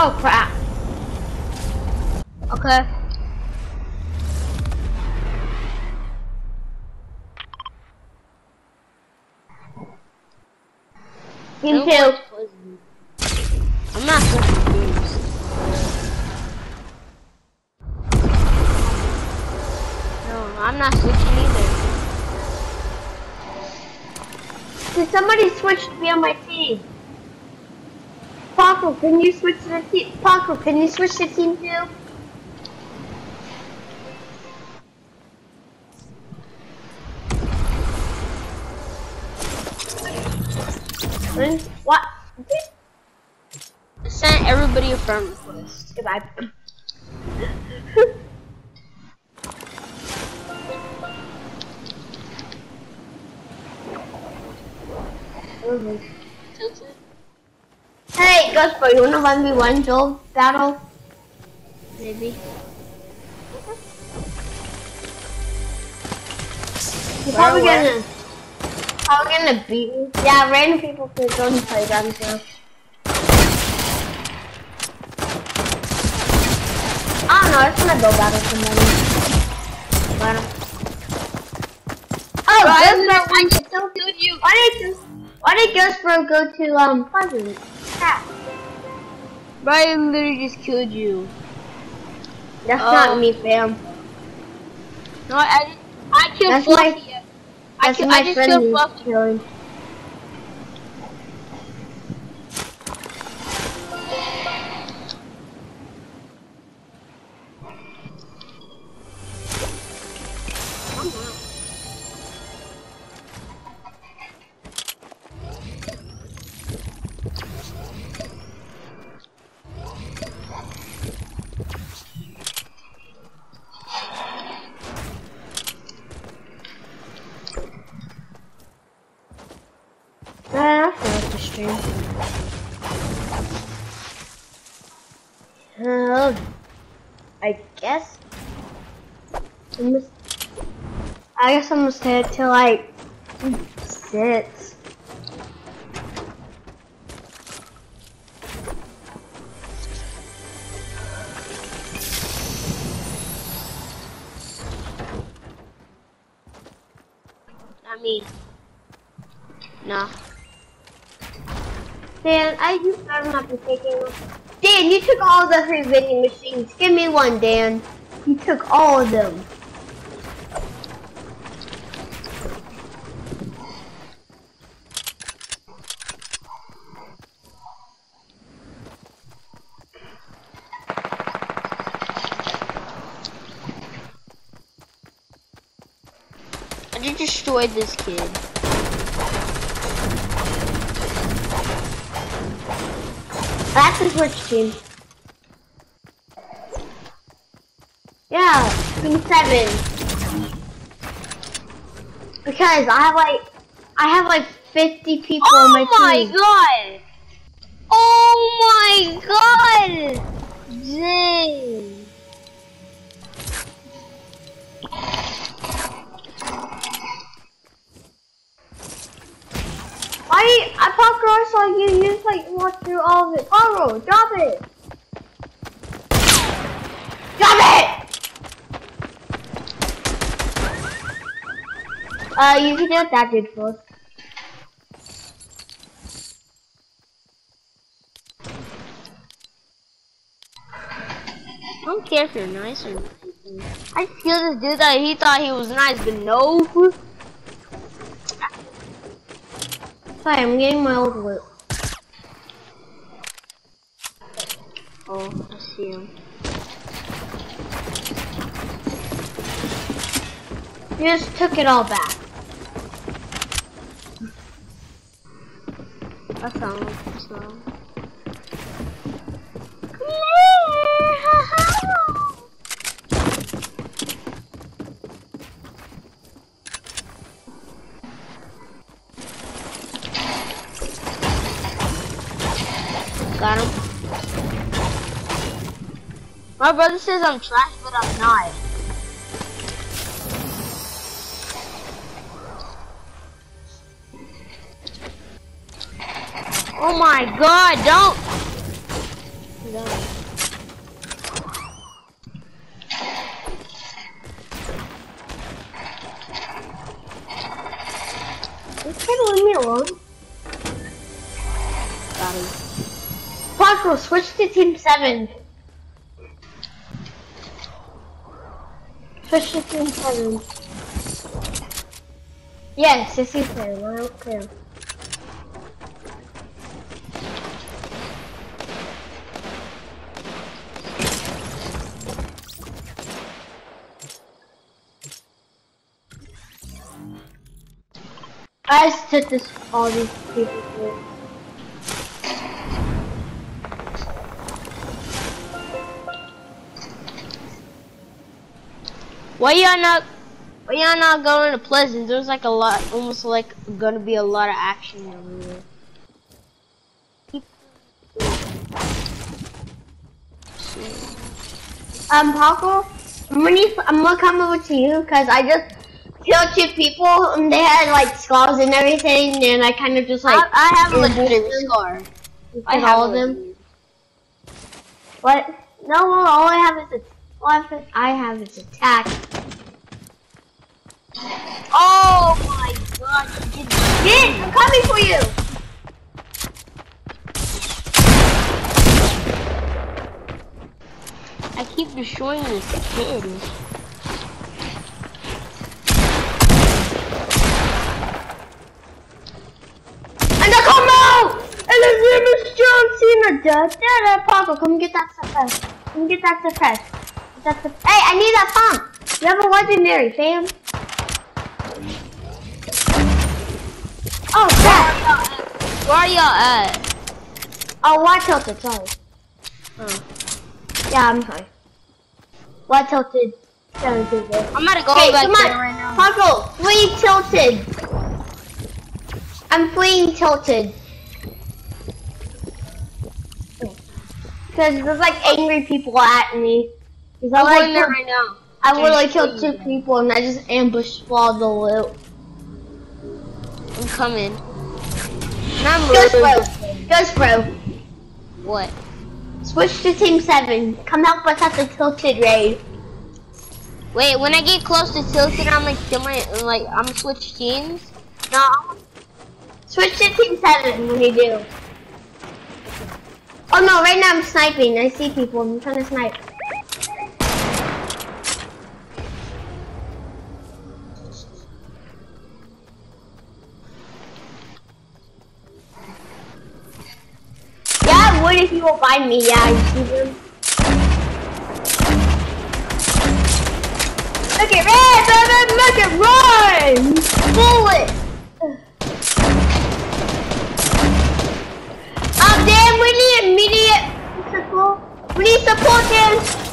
Oh crap. Okay. No two. I'm not so confused. No, I'm not switching either. Did somebody switch to be on my team? Paco, can you switch to the team? Paco, can you switch to team two? What? Sent everybody a friend request. Goodbye. Tilted? Guspo, you wanna run me one Joel battle? Maybe. You're probably gonna, probably gonna beat me. Yeah, random people can go and play guns now. I don't know, I just wanna go battle somebody. Battle. Oh, Ryan, Guspo, I why just did, killed you. why did, why did Guspo go to, um, Pleasant? Crap. Brian literally just killed you. That's not um, me, fam. No, I I killed That's my- Fluffy. I, That's ki- my I just friend killed Fluffy. killing. I feel like the stream. Uh, I guess. I'm just, I guess I'm gonna stay till like six. I mean, no. Dan, I you better not be taking one. Dan, you took all the free vending machines. Give me one, Dan. You took all of them. I just destroyed this kid. That's the switch team. Yeah, team seven. Because I have like, I have like 50 people on my team. Oh my god! Oh my god! Dang. I, I Parker, I saw you, you just like walk through all of it. Paro, drop it! Drop it! Uh, you can do that dude first. I don't care if you're nice or not. I just killed this dude that he thought he was nice, but no. Sorry, I'm getting my old loot. Oh, I see him. You just took it all back. I found him. So. Got him. My brother says I'm trash, but I'm not. Oh my god, don't! No. Just try to leave me alone. Got him. Parker, switch to Team 7. Yes, this is him. I don't care. I just took this all these people through. Why y'all not? Why y'all not going to Pleasant? There's like a lot, almost like gonna be a lot of action over there. Um, Paco, I'm gonna, I'm gonna come over to you because I just killed two people and they had like scars and everything, and I kind of just like I, I have a legitimate scar. I have all of them. What? No, all I have is a, all I have- I have is attack. Oh my god! You did Get, I'm coming for you. I keep destroying this kid. And the combo! And the Rivers John Cena. Da da da. Paco, come get that suppress. Come get that suppress. Get that sup- hey, I need that pump. You have a legendary, fam. Oh, crap. Where are y'all at? Oh, why tilted? Sorry. Oh. Yeah, I'm sorry. Why tilted? I'm gonna go Okay, back come on. right now. Paco, flee tilted. I'm fleeing tilted. Because there's like angry people at me. 'Cause I like there right now. I literally killed two people and I just ambushed all the loot. I'm coming. And I'm Ghost bro, Ghost bro, What? switch to team seven. Come help us at the tilted raid. Wait, when I get close to tilted, I'm like, kill my, like, I'm switch teams. No, switch to team seven when you do. Oh no, right now I'm sniping. I see people. I'm trying to snipe. I will find me. Yeah, you see them. Look at red, baby! Look at run! Bullet! Um, Dan, we need immediate support. We need support, Dan.